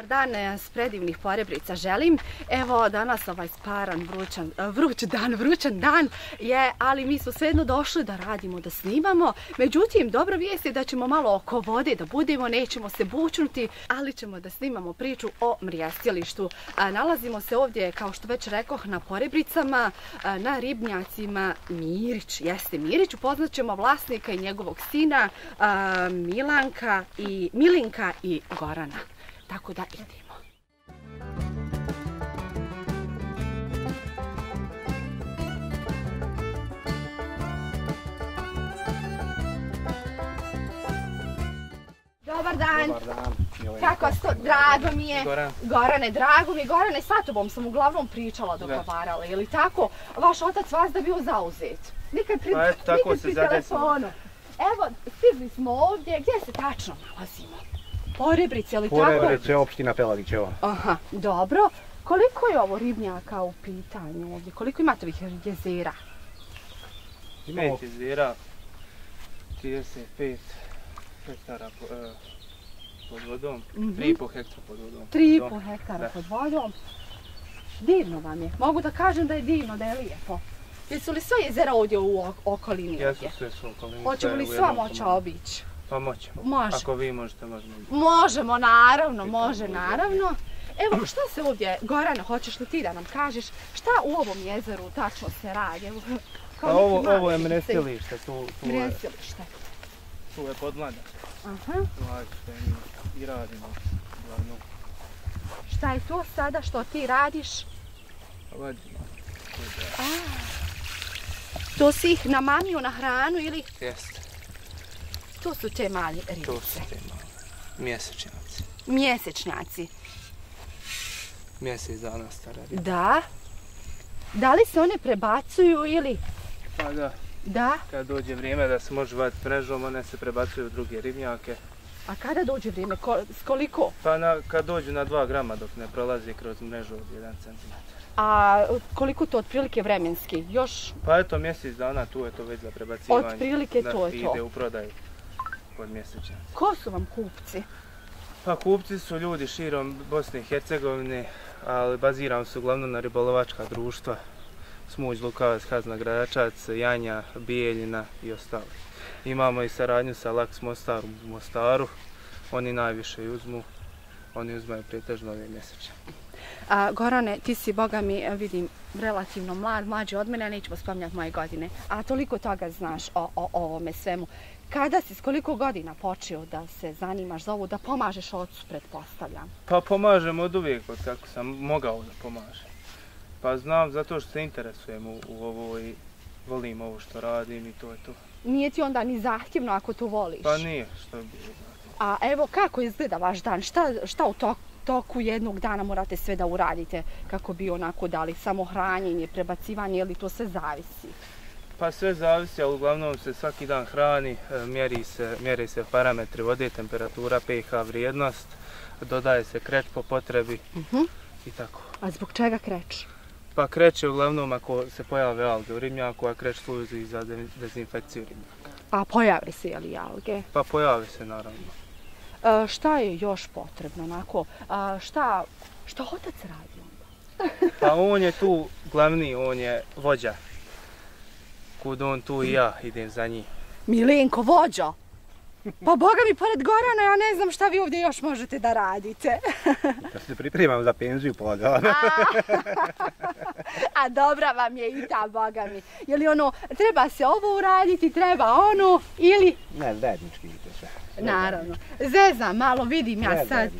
Dobar dan e, s predivnih porebrica želim. Evo danas ovaj sparan, vrućan, e, vruć dan, vrućan dan je, ali mi smo svejedno došli da radimo, da snimamo. Međutim, dobra vijest je da ćemo malo oko vode da budemo, nećemo se bučnuti, ali ćemo da snimamo priču o mrijestilištu. Nalazimo se ovdje, kao što već rekoh, na porebricama, na ribnjacima Mirić. Jeste Mirić, upoznat ćemo vlasnika i njegovog sina, Milanka i Milinka i Gorana. Tako da idemo. Dobar dan. Dobar dan. Kako sto, drago mi je. Goran. Gorane, drago mi je. Gorane, sa tobom sam uglavnom pričala dok varala. Je li tako? Vaš otac vas da bio zauzet. Nikad pri, Pa eto, tako nikad se pri telefonu. Evo, stigli smo ovdje. Gdje se tačno nalazimo? Porebrice, je li tako? Porebrice, opština Pelagićeva. Aha, dobro. Koliko je ovo ribnjaka u pitanju ovdje? Koliko imate ovih jezera? Imamo Pet jezera, 35 hektara po, e, pod vodom, Mhm. 3,5 hektara pod vodom. Tri i Dom. po hektara Da. pod vodom. Divno vam je. Mogu da kažem da je divno, da je lijepo. Jesu li sve jezera ovdje u ok- okolini? Jesu sve su okolini. Hoćemo li sva komadu. obići? Pa moćemo. Može. Ako vi možete, možemo. Možemo, naravno, može, naravno. Evo, šta se ovdje, Gorano, hoćeš li ti da nam kažeš, šta u ovom jezeru tačno se radi? Evo, Pa kao ovo, ovo je mrestilište, tu, tu, je, Mrestilište. tu je podmlada. Aha. Mi i radimo. Uglavnom, Šta je to sada što ti radiš? vadimo. To si ih namamio na hranu ili Jeste, to su te mali to ribice? su te mali mjesečinaci. Mjesečnjaci. Mjesec dana stara riba. Da. Da li se one prebacuju ili Pa da, da? kad dođe vrijeme da se može vaditi mrežom, one se prebacuju u druge ribnjake. A kada dođe vrijeme? Ko, s koliko? Pa na, kad dođu na 2 grama dok ne prolazi kroz mrežu od 1 cm. A koliko to otprilike vremenski? Još Pa eto mjesec dana tu je to već za prebacivanje. Otprilike da, to je to. ide u prodaju pod mjesečan. ko su vam kupci? Pa kupci su ljudi širom Bosne i Hercegovine, ali baziram se uglavnom na ribolovačka društva. Smuđ, Lukavac, Hazna, Gradačac, Janja, Bijeljina i ostali. Imamo i saradnju sa Laks Mostarom u Mostaru. Oni najviše uzmu. Oni uzmaju pretežno ove mjesečne. A, Gorane, ti si, boga mi, vidim, relativno mlad, mlađi od mene, nećemo spominjati moje godine. A toliko toga znaš o, o, o ovome svemu. Kada si, s koliko godina počeo da se zanimaš za ovo, da pomažeš ocu, pretpostavljam? Pa pomažem od uvijek od kako sam mogao da pomažem. Pa znam zato što se interesujem u, u ovo i volim ovo što radim i to je to. Nije ti onda ni zahtjevno ako to voliš? Pa nije što bi. A evo kako izgleda vaš dan? Šta, šta u tok, toku jednog dana morate sve da uradite kako bi onako dali samo hranjenje, prebacivanje ili to sve zavisi? Pa sve zavisi, ali uglavnom se svaki dan hrani, e, mjeri se, mjeri se parametri vode, temperatura, pH vrijednost, dodaje se kreć po potrebi Mhm. i tako. A zbog čega kreć? Pa kreće uglavnom ako se pojave alge u ribnjaku, a kreć služi za de- dezinfekciju ribnjaka. A pojave se jeli alge? Pa pojave se naravno. E, šta je još potrebno onako? A, šta, šta otac radi onda? Pa on je tu glavni, on je vođa. Kud on tu i ja idem za njim. Milenko, vođa! Pa boga mi, pored Gorana, ja ne znam šta vi ovdje još možete da radite. Da se pripremam za penziju polagano. A, a dobra vam je i ta, boga mi. Je li ono, treba se ovo uraditi, treba ono, ili... Ne, zajednički idete sve. Naravno. Zezam, malo vidim ja sad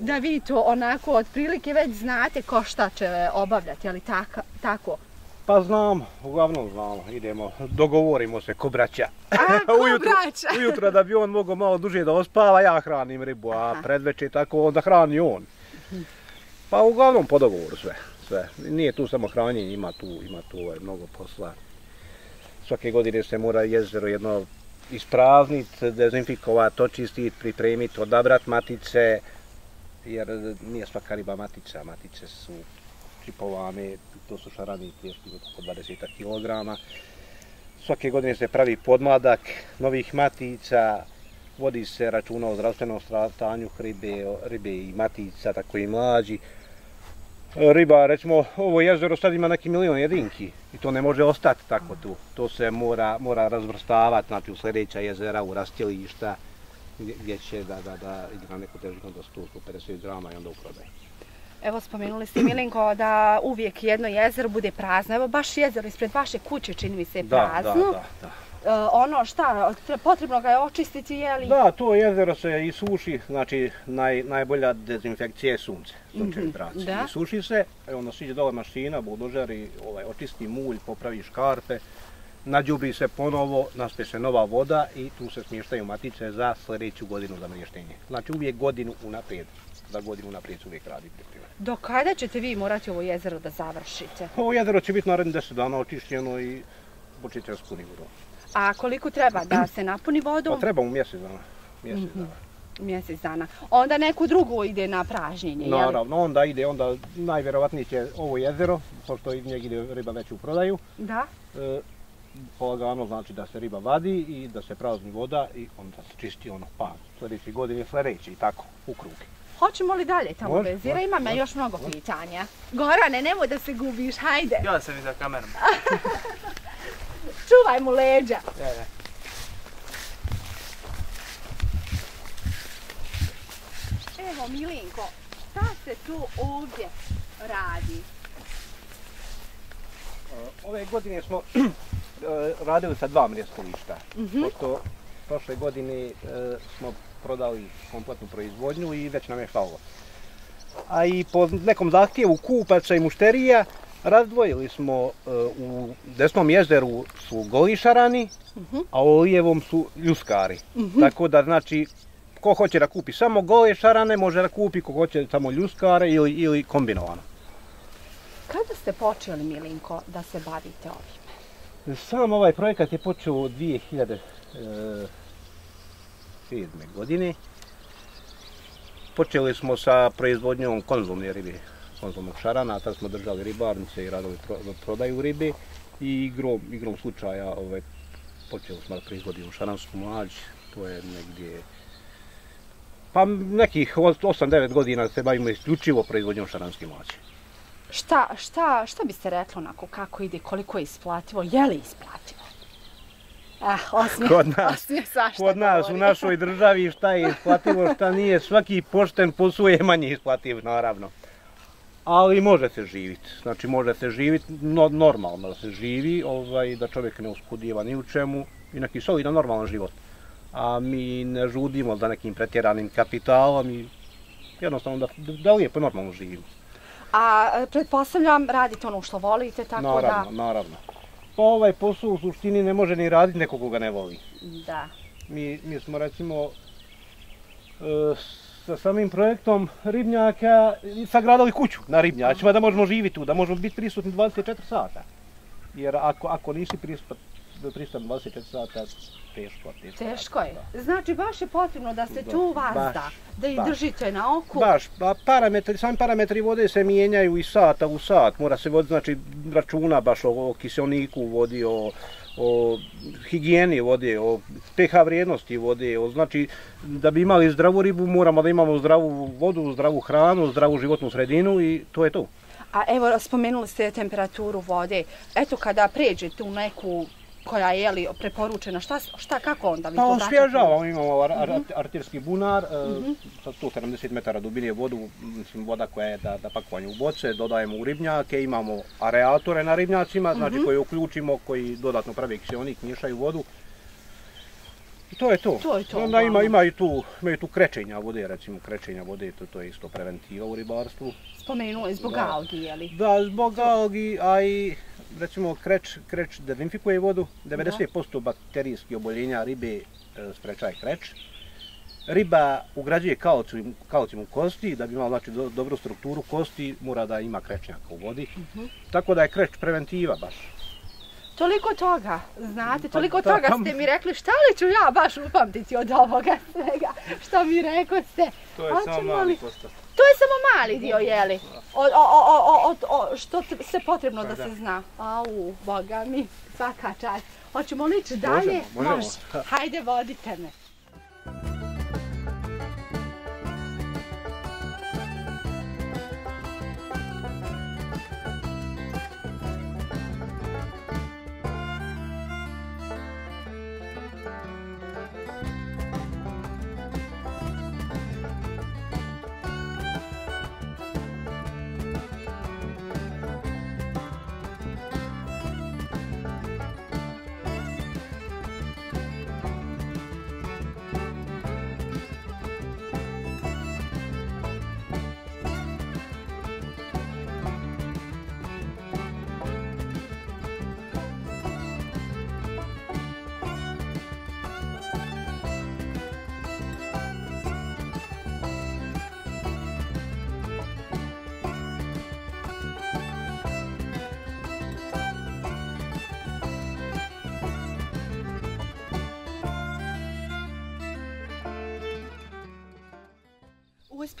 da vi to onako otprilike već znate ko šta će obavljati, ali taka, tako. Pa znam, uglavnom znamo, idemo, dogovorimo se ko braća. A, ko braća? ujutro da bi on mogao malo duže da ospava, ja hranim ribu, a Aha. predveče tako onda hrani on. Pa uglavnom po dogovoru sve, sve. Nije tu samo hranjenje, ima tu, ima tu ovaj, mnogo posla. Svake godine se mora jezero jedno isprazniti, dezinfikovati, očistiti, pripremiti, odabrat matice, jer nije svaka riba matica, matice su čipovane, to su šarani teški oko 20 kg. Svake godine se pravi podmladak novih matica, vodi se računa o zdravstvenom stanju ribe, ribe i matica, tako i mlađi. Riba, recimo, ovo jezero sad ima neki milion jedinki i to ne može ostati tako tu. To se mora, mora razvrstavati, znači u sljedeća jezera, u rastjelišta, gdje, će da, da, da ide na neku težinu do 100-150 grama i onda u prodaju. Evo spomenuli ste Milinko da uvijek jedno jezero bude prazno. Evo baš jezero ispred vaše kuće čini mi se je Da, da, prazno. da, da. E, ono šta, tre- potrebno ga je očistiti, je li? Da, to jezero se i suši, znači naj, najbolja dezinfekcija je sunce, koncentracija. Mhm, da. I suši se, i onda siđe dole mašina, buldožer i ovaj, očisti mulj, popravi škarpe, nađubi se ponovo, naspe se nova voda i tu se smještaju matice za sljedeću godinu za mriještenje. Znači uvijek godinu unaprijed, za godinu unaprijed se uvijek radi priprema. Do kada ćete vi morati ovo jezero da završite? Ovo jezero će biti narednih 10 dana očišćeno i početi se s punim vodom. A koliko treba da se napuni Pa vodom? treba mu mjesec dana. Mjesec Mhm. dana. Mjesec dana. Onda neku drugu ide na pražnjenje, je li? Naravno, onda ide, onda najvjerovatnije će ovo jezero, pošto iz njeg ide riba već u prodaju, Da. e, polagano znači da se riba vadi i da se prazni voda i onda se čisti ono pa sljedeći godine sljedeći i tako u krug. Hoćemo li dalje tamo Može, bez Zira? može, Imam ja može, još mnogo pitanja. Gorane, nemoj da se gubiš, hajde. Ja sam iza kamerom. Čuvaj mu leđa. Ja, ja. Evo, Milinko, šta se tu ovdje radi? Ove godine smo e, radili sa dva mrjestolišta, Mhm. pošto prošle godine e, smo prodali kompletnu proizvodnju i već nam je falilo. A i po nekom zahtjevu kupaca i mušterija razdvojili smo e, u desnom jezeru su goli šarani, Mhm. a u lijevom su ljuskari. Tako da znači ko hoće da kupi samo gole šarane može da kupi, ko hoće samo ljuskare ili, ili kombinovano. Kada ste počeli, Milinko, da se bavite ovim? Sam ovaj projekat je počeo od 2007. godine. Počeli smo sa proizvodnjom konzumne ribe, konzumnog šarana, tad smo držali ribarnice i radili pro, prodaju ribe i igrom, igrom slučaja ovaj, počeli smo da proizvodimo šaransku mlađ, to je negdje pa nekih 8-9 godina se bavimo isključivo proizvodnjom šaranske mlađe. Šta, šta, šta biste rekli onako kako ide, koliko je isplativo, je li isplativo? Ah, Kod nas- svašta Kod nas u našoj državi šta je isplativo, šta nije, svaki pošten posao je manje isplativ, naravno. Ali može se živjeti, znači može se živjeti, no, normalno da se živi, ovaj, da čovjek ne uskudijeva ni u čemu i neki solidan normalan život. A mi ne žudimo za nekim pretjeranim kapitalom i jednostavno da, da lijepo normalno živimo. A pretpostavljam, radite ono što volite, tako naravno, naravno. Pa ovaj posao u suštini ne može ni raditi neko koga ne voli. da... Mi, mi smo recimo e, sa samim projektom ribnjaka i sagradili kuću na ribnjačima da možemo živjeti tu, da možemo biti prisutni 24 sata. Jer ako, ako nisi prisutan, prisutan 24 sata, teško, teško. Teško je. Da. Znači, baš je potrebno da se tu vazda, da ih baš. držite na oku. Baš, pa parametri, sami parametri vode se mijenjaju iz sata u sat, mora se voditi znači, računa baš o, o kiselniku vodi, o, o higijeni vode, o pH vrijednosti vode, o, znači da bi imali zdravu ribu moramo da imamo zdravu vodu, zdravu hranu, zdravu životnu sredinu i to je to. A evo, spomenuli ste temperaturu vode. Eto, kada pređete u neku koja je li preporučena, šta, šta kako onda vi Pa to osvježavamo, imamo ar, ar, artirski bunar, mm sa 170 metara dubine vodu, mislim voda koja je da, da pakovanje u boce, dodajemo u ribnjake, imamo areatore na ribnjacima, znači koje uključimo, koji dodatno pravi kiselnik, miješaju vodu. I to je to. To je to, Onda ima, ima i tu, ima i tu krečenja vode, recimo krečenja vode, to, to je isto preventiva u ribarstvu. Spomenuli zbog Da. algi, je li? Da, zbog algi, a i recimo kreč, kreč dezinfikuje vodu, 90% bakterijskih oboljenja ribe e, sprečaje kreč. Riba ugrađuje kalcijum, kalcijum u kosti, da bi imala znači, do, dobru strukturu kosti, mora da ima krečnjaka u vodi. Tako da je kreč preventiva baš. Toliko toga, znate, Pa toliko da, toga tam- ste mi rekli, šta li ću ja baš upamtiti od ovoga svega, što mi rekao ste. To je samo mali li- postotak. To je samo mali dio, jeli? O, o, o, o, o, o, što se potrebno da se zna. Au, boga mi, svaka čast. Hoćemo li ići dalje? možemo. Može. Hajde, vodite me.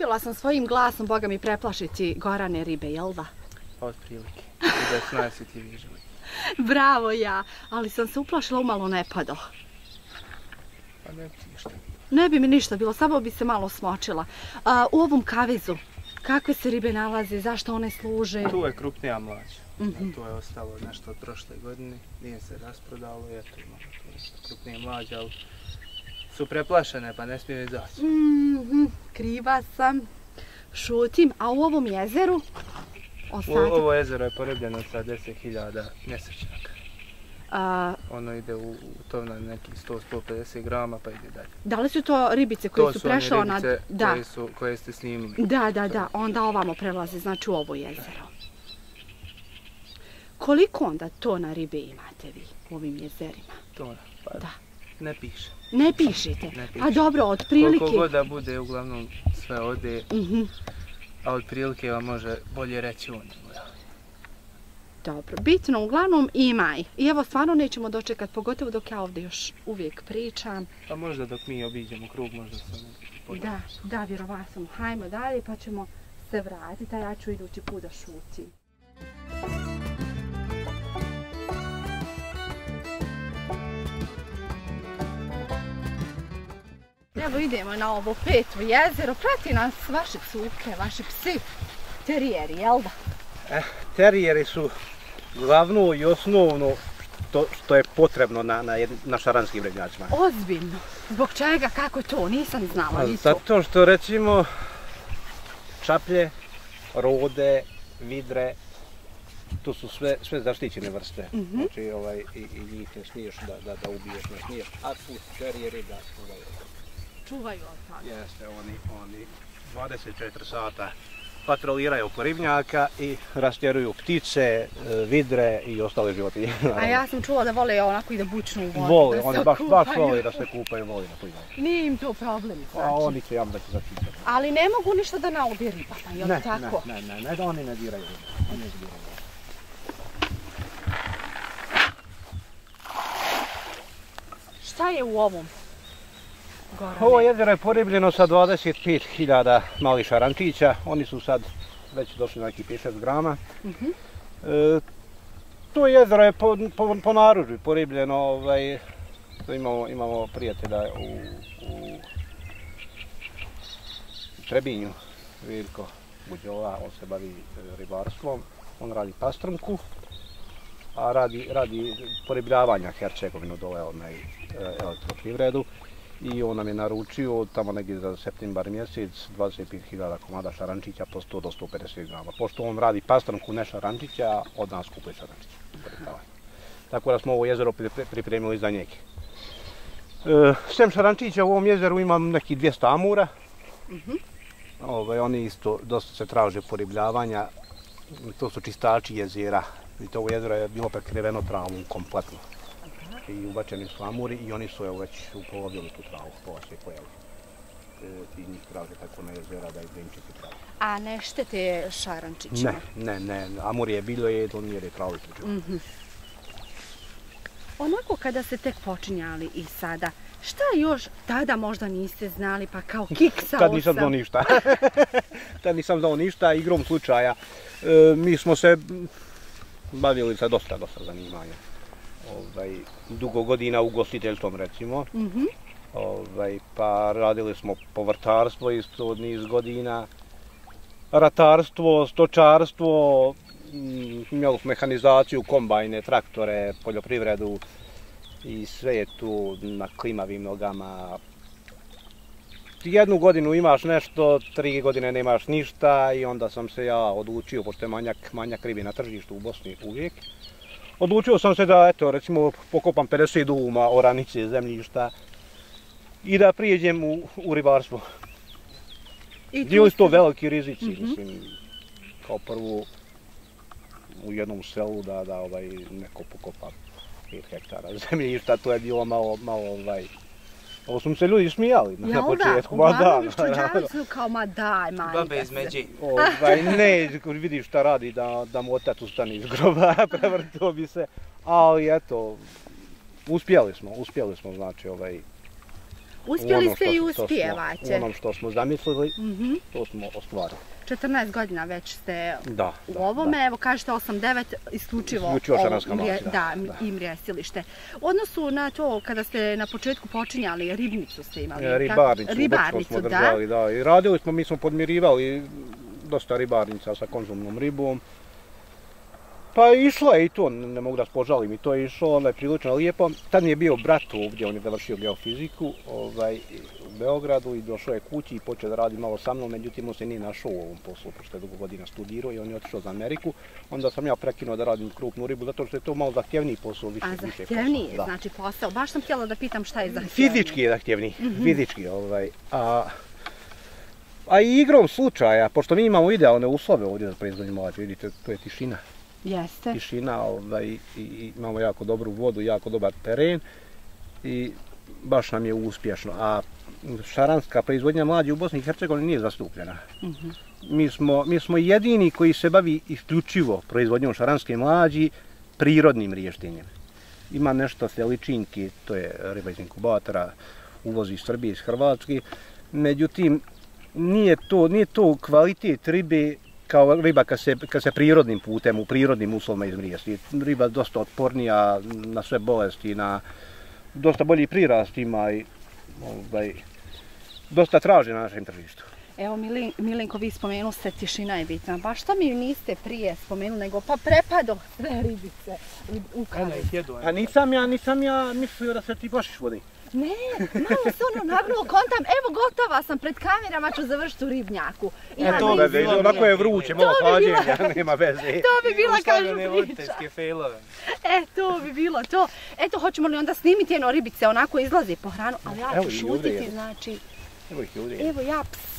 Uspjela sam svojim glasom, Boga mi, preplašiti gorane ribe, jel da? Od prilike. I da su najsjetljiviji život. Bravo ja, ali sam se uplašila umalo ne pado. Pa ne ti ništa. Ne bi mi ništa bilo, samo bi se malo smočila. A, u ovom kavezu, kakve se ribe nalaze, zašto one služe? Tu je krupnija mlađa. Mhm. A tu je ostalo nešto od prošle godine. Nije se rasprodalo eto imamo tu krupnije mlađe, ali su preplašene pa ne smiju izaći. Mhm, kriva sam. Šutim, a u ovom jezeru? U, Ostatak, ovo jezero je poribljeno sa 10.000 mjesečnjaka. a, Ono ide u, u to na neki 100-150 grama pa ide dalje. da li su to ribice koje to su su prešle na... ribice Da, koje, su, koje ste snimili. da, da, da, onda ovamo prelaze, znači u ovo jezero. Koliko onda tona ribe imate vi u ovim jezerima? To, pa Da. ne piše. Ne pišete? Ne A dobro, otprilike... Koliko god da bude, uglavnom sve ode, Mhm, a od prilike vam može bolje reći on. Dobro, bitno, uglavnom imaj. I evo, stvarno nećemo dočekat, pogotovo dok ja ovdje još uvijek pričam. Pa možda dok mi obiđemo krug, možda se ne. Da, da, vjerovatno. Hajmo dalje pa ćemo se vratiti, a ja ću idući put da šutim. Evo idemo na ovo peto jezero, prati nas vaše cuke, vaše psi, terijeri, jel da? Terijeri su glavno i osnovno što, što je potrebno na, na, jed- na šaranskim ribnjacima. Ozbiljno. Zbog čega, kako to, nisam znala, A nisu. Zato što recimo čaplje, rode, vidre, to su sve, sve zaštićene vrste. Mhm. Znači ovaj, i, i njih ne smiješ da, da, da ubiješ, ne smiješ. A tu terijeri da ovaj, Čuvaju od toga. jeste, oni, oni 24 sata patroliraju oko ribnjaka i rastjeruju ptice, e, vidre i ostale životinje. A ja sam čula da vole onako i da bučnu u vodu. Se oni baš, baš voli da se kupaju, voli da plivaju. Nije im to problem, znači. A oni će jam da će zaštititi. Ali ne mogu ništa da naobi ribama, jel Ne, tako? ne, ne, ne, ne, da oni ne diraju ribu. Oni ne diraju. Šta je u ovom? Gorane? Ovo jezero je poribljeno sa 25.000 malih šarančića. Oni su sad već došli na neki 5-6 grama. Mhm. E, to jezero je po, po, po naružju poribljeno. Ovaj, imamo, imamo prijatelja u, u Trebinju, Vilko Buđova, on se bavi e, ribarstvom. On radi pastrnku, a radi, radi poribljavanja Hercegovinu dole onaj e, elektroprivredu i on nam je naručio tamo negdje za septembar mjesec 25.000 komada šarančića po 100 do 150 grama. Pošto on radi pastrnku ne šarančića, od nas kupuje šarančića. Tako da smo ovo jezero pripre- pripremili za njega. E, sem šarančića u ovom jezeru imam neki 200 amura. Ovaj, oni isto dosta se traže poribljavanja. To su čistači jezera. Vidite, ovo jezero je bilo prekriveno travom kompletno. I ubačeni su amuri i oni su evo, već upolovili tu travu, pola se pojeli. E, I njih traže tako na jezera da, im čisti travu. A ne štete šarančićima? Ne, ne, ne. Amur je bilo je, on jer je travu tuđu. Mhm. Onako kada ste tek počinjali i sada, šta još tada možda niste znali, pa kao kiksao Tad nisam sam. znao ništa. Tad nisam znao ništa, igrom slučaja. E, mi smo se bavili sa dosta, dosta zanimanja. Ovaj, dugo godina ugostiteljstvom recimo. Mhm. Ovaj, pa radili smo povrtarstvo isto niz godina. Ratarstvo, stočarstvo, mm, imali smo mehanizaciju, kombajne, traktore, poljoprivredu i sve je tu na klimavim nogama. Jednu godinu imaš nešto, tri godine nemaš ništa i onda sam se ja odlučio, pošto je manjak, manjak ribi na tržištu u Bosni uvijek, odlučio sam se da, eto, recimo, pokopam 50 duma oranice zemljišta i da prijeđem u, u ribarstvo. I Bili su to veliki rizici, Mhm. mislim, kao prvo u jednom selu da, da ovaj, neko pokopa 5 hektara zemljišta, to je bilo malo, malo ovaj, Ovo su mi se ljudi smijali na, Jel da? početku. ma da, Uglavnom su kao, ma daj, majka Babe iz. Međi. Ovaj, ne, vidiš šta radi, da, da mu otac ustane iz groba, prevrtilo bi se. Ali eto, uspjeli smo, uspjeli smo, znači, ovaj, Uspjeli ste i uspijevate. U onom što smo zamislili, Mhm. to smo ostvarili. 14 godina već ste Da, u da, ovome, evo kažete 8-9 isključivo, Isključivo ovo da, da. i mrjesilište. U odnosu na to kada ste na početku počinjali, ribnicu ste imali. E? Ribarnicu, ribarnicu smo da. držali, da. I radili smo, mi smo podmirivali dosta ribarnica sa konzumnom ribom. Pa išlo je i to, ne mogu da spožalim, i to je išlo ovaj, prilično lijepo. Tad mi je bio brat ovdje, on je završio geofiziku ovaj, Beogradu i došao je kući i počeo da radi malo sa mnom, međutim on se nije našao u ovom poslu, pošto je dugo godina studirao i on je otišao za Ameriku. Onda sam ja prekinuo da radim krupnu ribu, zato što je to malo zahtjevniji posao, više, A više posao. zahtjevniji da. znači posao. Baš sam htjela da pitam šta je zahtjevniji. Fizički je zahtjevniji, fizički ovaj. A, a i igrom slučaja, pošto mi imamo idealne uslove ovdje za proizvodnju mlađe, vidite, to je tišina. Jeste. Tišina, ovaj, i, i imamo jako dobru vodu, jako dobar teren i baš nam je uspješno. A šaranska proizvodnja mlađe u Bosni i Hercegovini nije zastupljena. Mhm. Mi smo, mi smo jedini koji se bavi isključivo proizvodnjom šaranske mlađi prirodnim riještenjem. Ima nešto seličinki, to je riba iz inkubatora, uvozi iz Srbije, iz Hrvatske. Međutim, nije to, nije to kvalitet ribe kao riba kad se, kad se prirodnim putem, u prirodnim uslovima izmrijesti. Riba dosta otpornija na sve bolesti, na dosta bolji prirast ima i ovaj, dosta traži na našem tržištu. Evo Milin, Milenko, vi spomenuli ste tišina je bitna. Baš što mi niste prije spomenuli, nego pa prepado sve ribice rib- u kavu. jedu. A nisam ja, nisam ja mislio da se ti plašiš vodi. Ne, malo se ono nagnulo kontam, evo gotova sam, pred kamerama ću završiti u ribnjaku. I E, ja to bi bilo onako je vruće, bilo. malo bi bila- hlađenja, nema veze. To bi bila, kažu, priča. E, to bi bilo to. Eto, hoćemo li onda snimiti jedno ribice, onako izlazi po hranu, ali ja ću i ovdje šutiti, je. znači, Evo ih ovdje. evo ja, ps,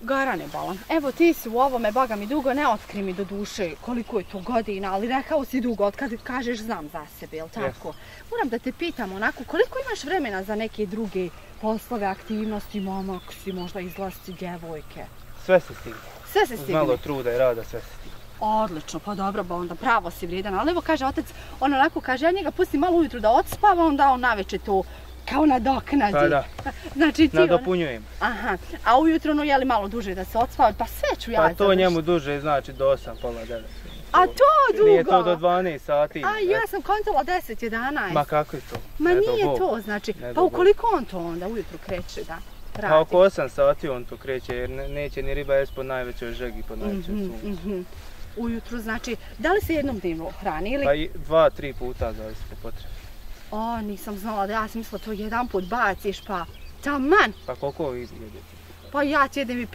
Gorane Bolan, evo ti si u ovome, boga mi dugo, ne otkri mi do duše koliko je to godina, ali rekao si dugo, od kad kažeš znam za sebe, jel tako? Moram da te pitam onako, koliko imaš vremena za neke druge poslove, aktivnosti, momak si, možda izlasci, djevojke? Sve se stigne. Sve se stigne. malo truda i rada sve se stigne. Odlično, pa dobro, ba onda pravo si vrijedan. Ali evo kaže otac, on onako kaže, ja njega pustim malo ujutru da odspava, onda on naveče to kao nadoknadi. Pa da, Znači ti, on... nadopunjujem. Aha, a ujutro no jeli malo duže da se odspava, pa sve ću ja Pa to njemu duže znači do 8, pola 9. A to dugo? Nije to do 12 sati. A ja sam kontala 10, 11. Ma kako je to? Ma Ne nije to, znači, Ne pa ukoliko on to onda ujutru kreće da radi. Pa oko 8 sati on to kreće jer ne- neće ni riba jest po najvećoj žegi, po najvećoj Mhm, suncu. mhm. Ujutru, znači, da li se jednom dnevno hrani ili... Pa i dva, tri puta zavisi po potrebi. O, nisam znala da ja sam mislila to jedan put baciš pa taman. Pa koliko vi jedete? Pa ja ti jedem i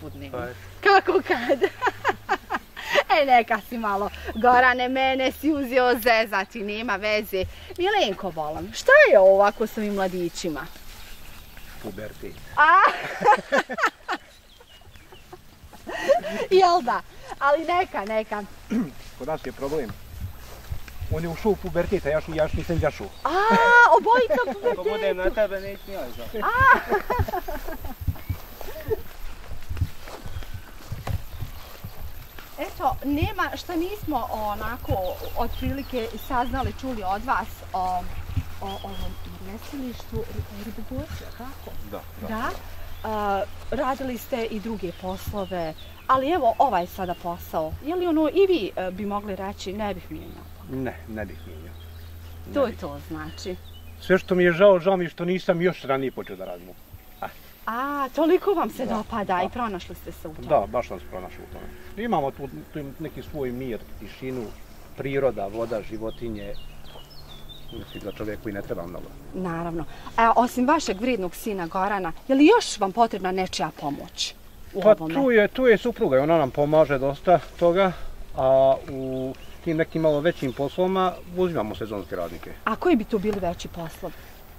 put dnevno. Pa Kako kad? e, neka si malo, Gorane, mene si uzeo zezati, nema veze. Milenko volam, šta je ovo ovako s ovim mladićima? Pubertet. A? Jel da? Ali neka, neka. Kod nas je problem. On je ušao u pubertet, a ja, šu, ja još nisam zašao. A, obojica ako budem pubertetu. na tebe neću ni ja znati. Eto, nema šta nismo onako otprilike saznali, čuli od vas o, o ovom mrjesilištu ribogoće, kako? Da, Da. A, radili ste i druge poslove, ali evo ovaj sada posao. Je li ono i vi e, bi mogli reći ne bih mijenjao? Ne, ne bih mijenjao. To je to znači. Sve što mi je žao, žao mi što nisam još ranije počeo da radim. A, toliko vam se Da, dopada da. i pronašli ste se u tome. Da, baš sam se pronašao u tome. Imamo tu, tu neki svoj mir, tišinu, priroda, voda, životinje. Mislim da čovjeku i ne treba mnogo. Naravno. A osim vašeg vridnog sina Gorana, je li još vam potrebna nečija pomoć? U Pa ovome? tu je, tu je supruga i ona nam pomaže dosta toga, a u tim nekim malo većim poslovima uzimamo sezonske radnike. A koji bi tu bili veći poslovi?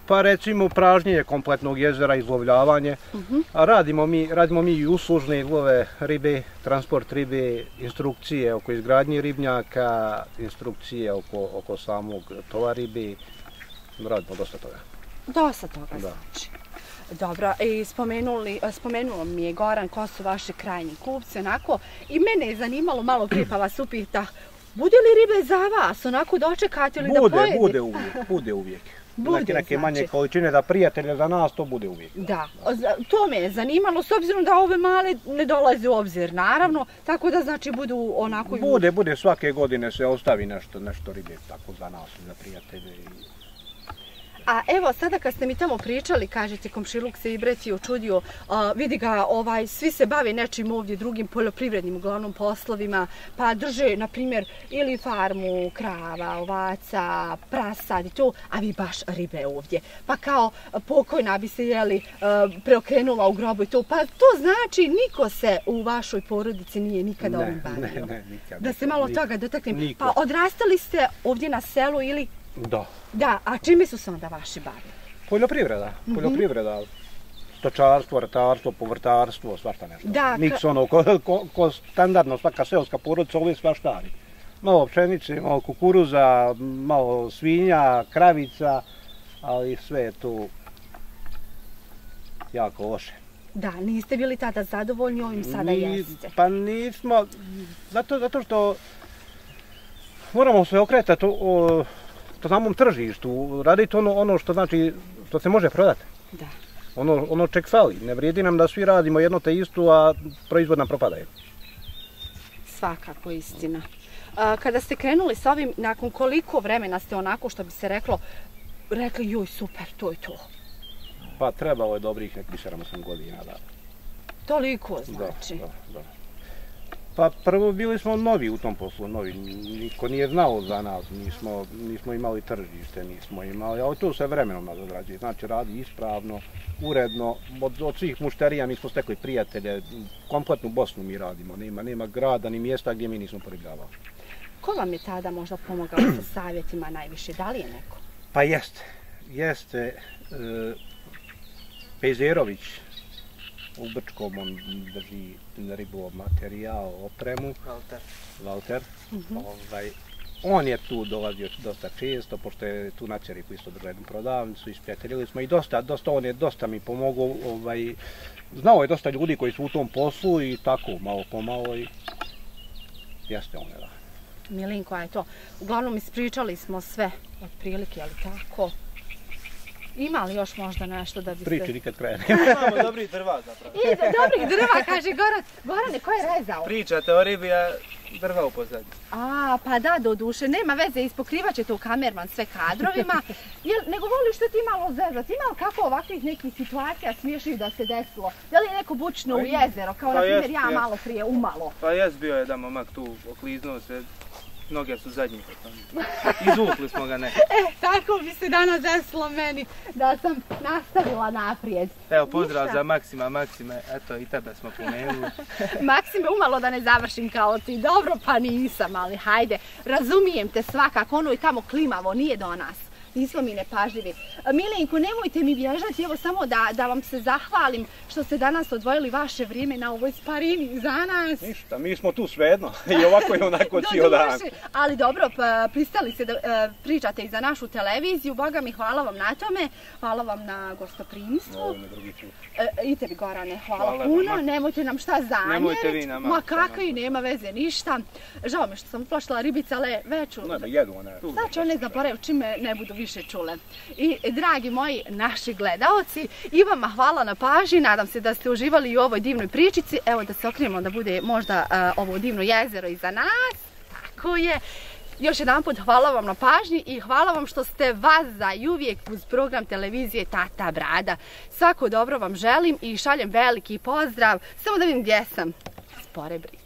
Pa recimo pražnjenje kompletnog jezera, izlovljavanje. Mhm. A radimo mi, radimo mi i uslužne izlove ribe, transport ribe, instrukcije oko izgradnje ribnjaka, instrukcije oko, oko samog tova ribe. Radimo dosta toga. Dosta toga Da. znači. Dobro, i spomenuli, spomenuo mi je Goran ko su vaši krajnji kupci, onako, i mene je zanimalo malo prije pa vas upita, bude li ribe za vas, onako dočekate ili da Bude, pojedete? bude uvijek, bude uvijek. Bude, neke, neke manje znači. količine za prijatelje, za nas to bude uvijek. Da, za- to me je zanimalo, s obzirom da ove male ne dolaze u obzir, naravno, tako da znači budu onako... Bude, bude, svake godine se ostavi nešto, nešto ribe tako za nas, za prijatelje. i- A evo, sada kad ste mi tamo pričali, kažete, komšiluk se i breci očudio, a, vidi ga, ovaj, svi se bave nečim ovdje drugim poljoprivrednim uglavnom poslovima, pa drže, na primjer, ili farmu krava, ovaca, prasad i to, a vi baš ribe ovdje. Pa kao pokojna bi se, jeli, a, preokrenula u grobu i to, pa to znači niko se u vašoj porodici nije nikada Ne, ovim ne, bavio. ne, nikad. Da se malo toga dotaknem. Niko. Pa odrastali ste ovdje na selu ili Da. da, a čime su se onda vaši bavili? Poljoprivreda, Mhm. poljoprivreda. Stočarstvo, ratarstvo, povrtarstvo, svašta nešto. Da, Niks ono, ko, ko, ko standardno svaka seoska porodica, ove svaštari. Malo pšenice, malo kukuruza, malo svinja, kravica, ali sve je tu jako loše. Da, niste bili tada zadovoljni ovim sada Ni- jeste. Pa nismo, zato, zato što moramo se okretati o, to samom tržištu, raditi ono, ono što znači, što se može prodati. Da. Ono, ono ček fali. Ne vrijedi nam da svi radimo jedno te isto, a proizvod nam propadaje. Svakako istina. A, kada ste krenuli s ovim, nakon koliko vremena ste onako, što bi se reklo, rekli, joj, super, to je to. Pa trebalo je dobrih nekih 7-8 godina da. Toliko, znači. Da, da, da. Pa prvo bili smo novi u tom poslu, novi. Niko nije znao za nas, nismo, nismo imali tržište, nismo imali, ali to se vremenom nas odrađuje. Znači radi ispravno, uredno, od, od svih mušterija mi smo stekli prijatelje, kompletnu Bosnu mi radimo, nema, nema grada ni mjesta gdje mi nismo poribljavali. Ko vam je tada možda pomogao sa savjetima najviše? Da li je neko? Pa jeste, jeste e, Pejzerović u Brčkom, on drži ribolov materijal, opremu, Valter. Walter. Mhm. ovaj, on je tu dolazio dosta često, pošto je tu na Ceriku isto držao jednu prodavnicu, isprijateljili smo i dosta, dosta, on je dosta mi pomogao, ovaj, znao je dosta ljudi koji su u tom poslu i tako, malo pomalo i jeste on je da. Milinko, je to. Uglavnom, ispričali smo sve, otprilike, ali tako. Ima li još možda nešto da bi Priče se... nikad kraja Imamo dobri drva zapravo. I dobrih drva, kaže Goran. Gorane, ko je rezao? Pričate o ribi, a drva u pozadnji. A, pa da, do duše, nema veze, ispokrivat će to kamerman sve kadrovima, Jel, nego voliš što ti malo zezat, ima li kako ovakvih nekih situacija smiješnih da se desilo? Da li je neko bučno u jezero, kao Pa na primjer jest, ja jest. malo prije umalo? Pa jes bio je da momak tu okliznuo se, noge su zadnji. Izvukli smo ga ne. E, tako bi se danas desilo meni, da sam nastavila naprijed. Evo pozdrav Ništa. za Maksima, Maksime, eto i tebe smo pomenuli. Maksime, umalo da ne završim kao ti, dobro pa nisam, ali hajde, razumijem te svakako, ono je tamo klimavo, nije do nas. Nismo mi nepažljivi. Milenko, nemojte mi bježati, evo samo da, da vam se zahvalim što ste danas odvojili vaše vrijeme na ovoj sparini za nas. Ništa, mi smo tu svejedno, i ovako i onako cijel dan. Ali dobro, pa, pristali se da e, pričate i za našu televiziju, Boga mi hvala vam na tome, hvala vam na gostoprimstvu. Ovo mi drugi put. E, I tebi Gorane, hvala, Hvala puno, nemojte nam šta zamjeriti. Nemojte vi nama. Ma kakvi, nema veze, ništa. Žao mi što sam plašila ribice, ali veću. Ne, jedu one. Će one zaboraviti čim me ne budu više čule. I dragi moji naši gledaoci, i vama hvala na pažnji, nadam se da ste uživali u ovoj divnoj pričici. Evo da se okrenemo da bude možda ovo divno jezero iza nas. Tako je. Još jedan put hvala vam na pažnji i hvala vam što ste vas za i uvijek uz program televizije Tata Brada. Svako dobro vam želim i šaljem veliki pozdrav. Samo da vidim gdje sam. Spore brice.